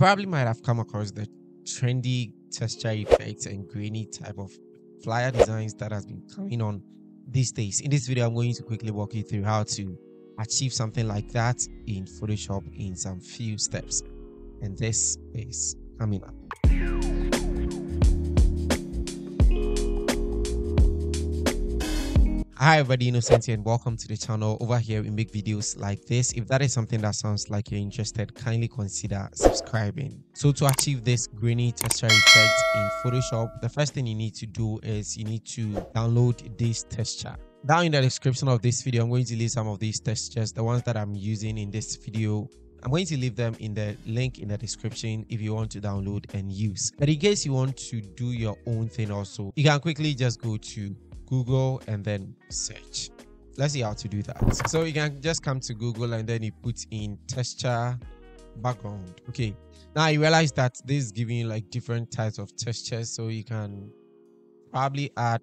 probably might have come across the trendy texture effects and grainy type of flyer designs that has been coming on these days. In this video, I'm going to quickly walk you through how to achieve something like that in Photoshop in some few steps. And this is coming up. Hi everybody, Innocent here and welcome to the channel. Over here we make videos like this. If that is something that sounds like you're interested, kindly consider subscribing. So to achieve this grainy texture effect in Photoshop, the first thing you need to do is you need to download this texture. Down in the description of this video, I'm going to leave some of these textures, the ones that I'm using in this video I'm going to leave them in the link in the description if you want to download and use. But in case you want to do your own thing also, you can quickly just go to Google and then search. Let's see how to do that. So you can just come to Google and then you put in texture background. Okay. Now you realize that this is giving you like different types of textures. So you can probably add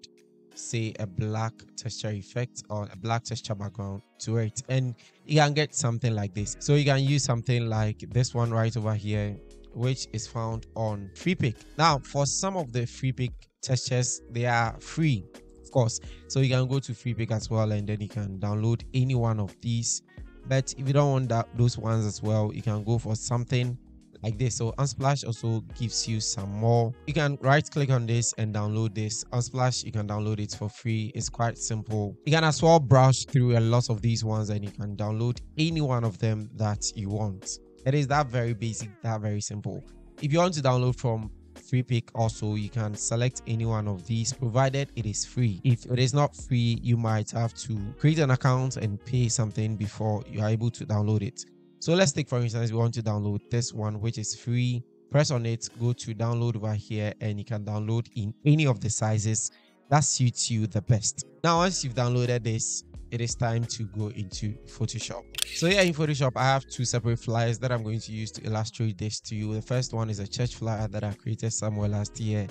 say a black texture effect or a black texture background to it and you can get something like this so you can use something like this one right over here which is found on freepik now for some of the freepik textures they are free of course. So you can go to freepik as well and then you can download any one of these. But if you don't want that those ones as well you can go for something like this. So unsplash also gives you some more. You can right click on this and download this. Unsplash you can download it for free. It's quite simple. You can as well browse through a lot of these ones and you can download any one of them that you want. It is that very basic that very simple. If you want to download from freepik also you can select any one of these provided it is free. If it is not free you might have to create an account and pay something before you are able to download it. So let's take for instance we want to download this one which is free. Press on it go to download over here and you can download in any of the sizes that suits you the best. Now once you've downloaded this it is time to go into photoshop. So here in photoshop i have two separate flyers that i'm going to use to illustrate this to you. The first one is a church flyer that i created somewhere last year.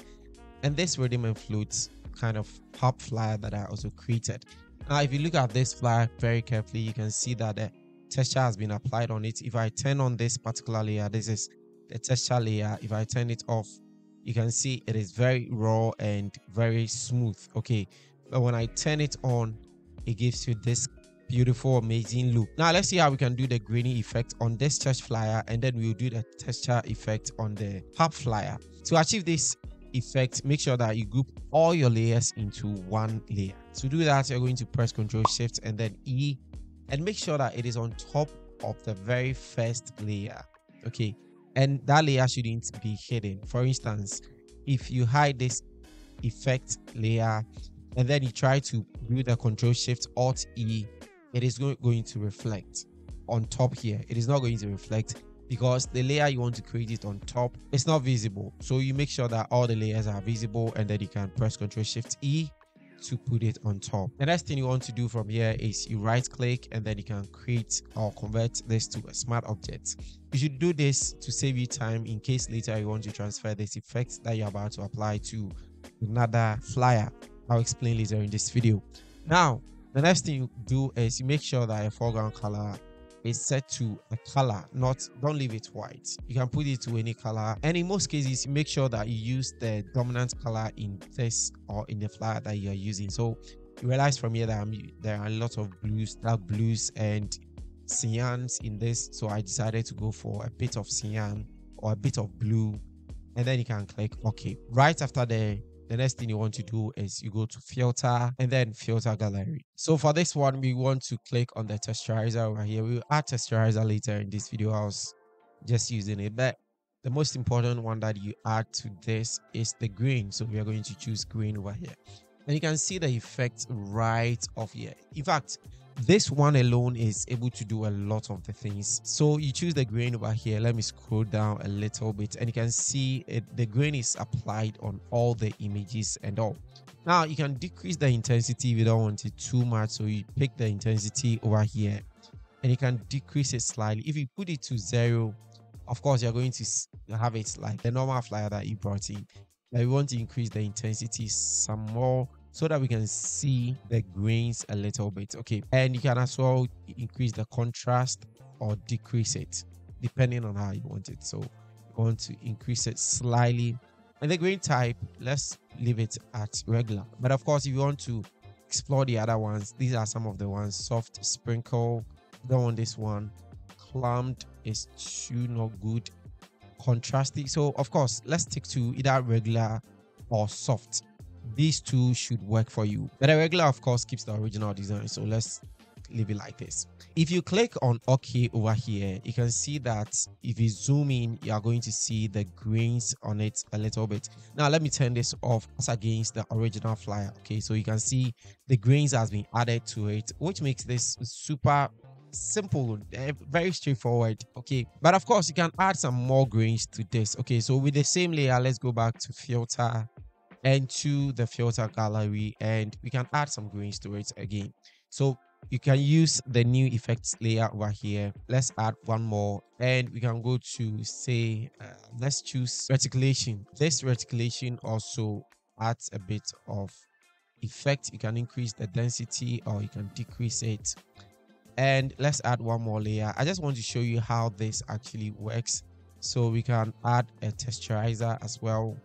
And this rhythm and flutes kind of pop flyer that i also created. Now if you look at this flyer very carefully you can see that the texture has been applied on it. If i turn on this particular layer this is the texture layer. If i turn it off you can see it is very raw and very smooth. Okay. But when i turn it on it gives you this beautiful amazing look. Now let's see how we can do the grainy effect on this church flyer and then we'll do the texture effect on the pop flyer. To achieve this effect make sure that you group all your layers into one layer. To do that you're going to press ctrl shift and then e and make sure that it is on top of the very first layer okay? And that layer shouldn't be hidden. For instance if you hide this effect layer and then you try to do the control shift alt e. It is going to reflect on top here. It is not going to reflect because the layer you want to create it on top it's not visible. So you make sure that all the layers are visible and then you can press control shift e to put it on top. The next thing you want to do from here is you right click and then you can create or convert this to a smart object. You should do this to save you time in case later you want to transfer this effect that you're about to apply to another flyer I'll explain later in this video. Now, the next thing you do is you make sure that your foreground color is set to a color, not don't leave it white. You can put it to any color. And in most cases, you make sure that you use the dominant color in this or in the flyer that you are using. So you realize from here that I'm, there are a lot of blues, dark blues and cyans in this. So I decided to go for a bit of cyan or a bit of blue. And then you can click OK. Right after the the next thing you want to do is you go to filter and then filter gallery. So for this one we want to click on the texturizer over here. We'll add texturizer later in this video. I was just using it but the most important one that you add to this is the grain. So we are going to choose grain over here. And you can see the effect right off here. In fact this one alone is able to do a lot of the things. So you choose the grain over here. Let me scroll down a little bit and you can see it the grain is applied on all the images and all. Now you can decrease the intensity if you don't want it too much so you pick the intensity over here and you can decrease it slightly. If you put it to zero of course you're going to have it like the normal flyer that you brought in. But you want to increase the intensity some more so that we can see the grains a little bit. Okay and you can as well increase the contrast or decrease it depending on how you want it. So you want to increase it slightly. And the grain type let's leave it at regular. But of course if you want to explore the other ones these are some of the ones. Soft sprinkle don't want this one. Clamped is too not good. Contrasting so of course let's stick to either regular or soft these two should work for you. But a regular of course keeps the original design so let's leave it like this. If you click on ok over here you can see that if you zoom in you are going to see the grains on it a little bit. Now let me turn this off as against the original flyer okay so you can see the grains has been added to it which makes this super simple eh, very straightforward okay but of course you can add some more grains to this okay so with the same layer let's go back to filter and to the filter gallery and we can add some grains to it again. So you can use the new effects layer over here. Let's add one more and we can go to say uh, let's choose reticulation. This reticulation also adds a bit of effect. You can increase the density or you can decrease it. And let's add one more layer. I just want to show you how this actually works. So we can add a texturizer as well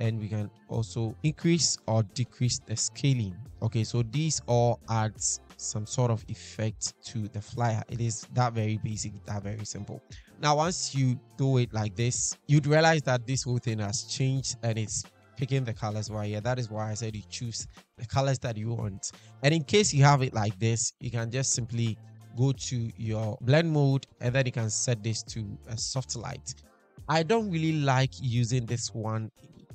and we can also increase or decrease the scaling. Okay so these all adds some sort of effect to the flyer. It is that very basic that very simple. Now once you do it like this you'd realize that this whole thing has changed and it's picking the colors right here. That is why i said you choose the colors that you want. And in case you have it like this you can just simply go to your blend mode and then you can set this to a soft light. I don't really like using this one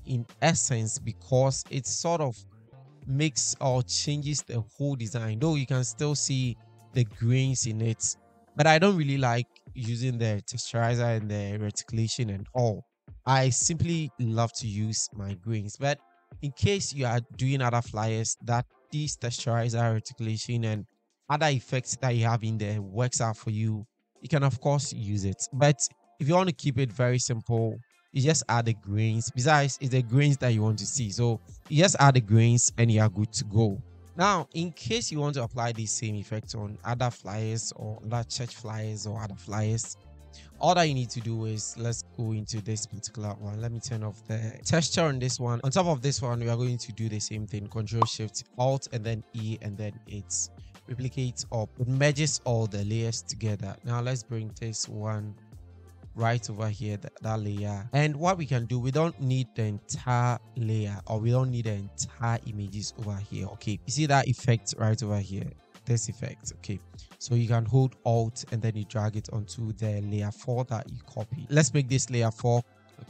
in essence because it sort of makes or changes the whole design though you can still see the grains in it. But i don't really like using the texturizer and the reticulation and all. I simply love to use my grains. But in case you are doing other flyers that these texturizer reticulation and other effects that you have in there works out for you you can of course use it. But if you want to keep it very simple you just add the grains. Besides it's the grains that you want to see. So you just add the grains and you are good to go. Now in case you want to apply the same effect on other flyers or other church flyers or other flyers all that you need to do is let's go into this particular one. Let me turn off the texture on this one. On top of this one we are going to do the same thing. Control shift alt and then e and then it replicates or merges all the layers together. Now let's bring this one right over here that, that layer. And what we can do we don't need the entire layer or we don't need the entire images over here okay? You see that effect right over here? This effect okay? So you can hold alt and then you drag it onto the layer 4 that you copy let's make this layer 4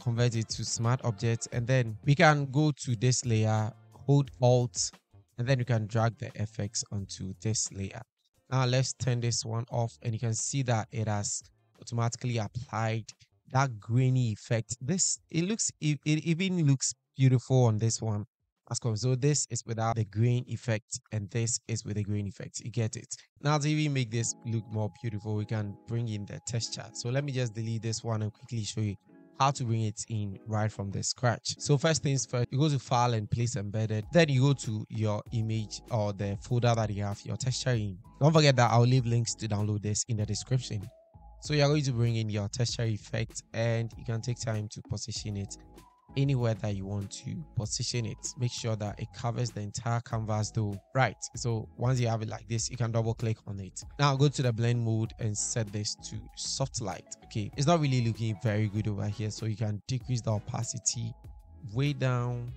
convert it to smart objects and then we can go to this layer hold alt and then you can drag the effects onto this layer. Now let's turn this one off and you can see that it has automatically applied that grainy effect. This it looks it, it even looks beautiful on this one. As well so this is without the grain effect and this is with the grain effect. You get it. Now to even make this look more beautiful, we can bring in the texture. So let me just delete this one and quickly show you how to bring it in right from the scratch. So first things first, you go to file and place embedded. Then you go to your image or the folder that you have your texture in. Don't forget that I'll leave links to download this in the description. So you're going to bring in your texture effect and you can take time to position it anywhere that you want to position it. Make sure that it covers the entire canvas though. Right. So once you have it like this, you can double click on it. Now go to the blend mode and set this to soft light. Okay. It's not really looking very good over here. So you can decrease the opacity way down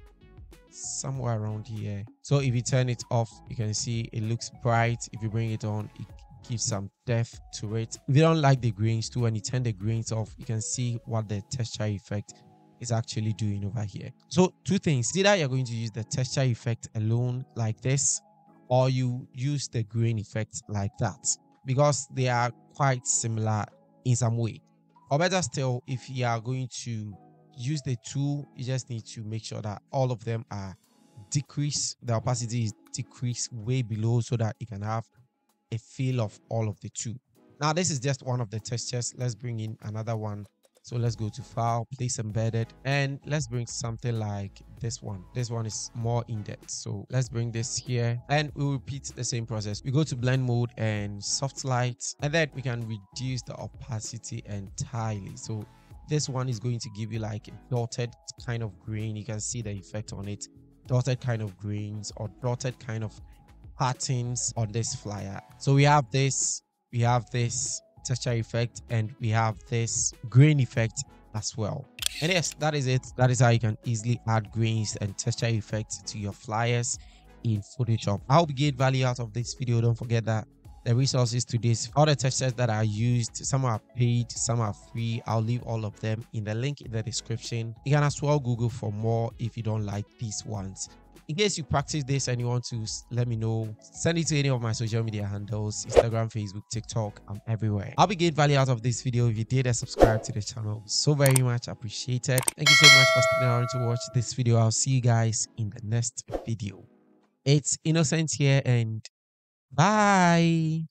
somewhere around here. So if you turn it off, you can see it looks bright. If you bring it on, it give some depth to it. If you don't like the grains too, when you turn the grains off, you can see what the texture effect is actually doing over here. So two things, either you're going to use the texture effect alone like this, or you use the grain effect like that because they are quite similar in some way. Or better still, if you are going to use the two, you just need to make sure that all of them are decrease, the opacity is decreased way below so that you can have a feel of all of the two. Now, this is just one of the textures. Let's bring in another one. So let's go to file, place embedded, and let's bring something like this one. This one is more in depth. So let's bring this here and we'll repeat the same process. We go to blend mode and soft light, and then we can reduce the opacity entirely. So this one is going to give you like a dotted kind of grain you can see the effect on it dotted kind of grains or dotted kind of patterns on this flyer. So we have this we have this texture effect and we have this grain effect as well. And yes that is it. That is how you can easily add grains and texture effects to your flyers in photoshop. I hope you get value out of this video. Don't forget that the resources to this. All the textures that are used some are paid some are free. I'll leave all of them in the link in the description. You can as well google for more if you don't like these ones. In case you practice this and you want to let me know. Send it to any of my social media handles instagram facebook tiktok i'm everywhere. I'll be getting value out of this video if you did and subscribe to the channel. So very much appreciated. Thank you so much for sticking around to watch this video. I'll see you guys in the next video. It's innocent here and Bye.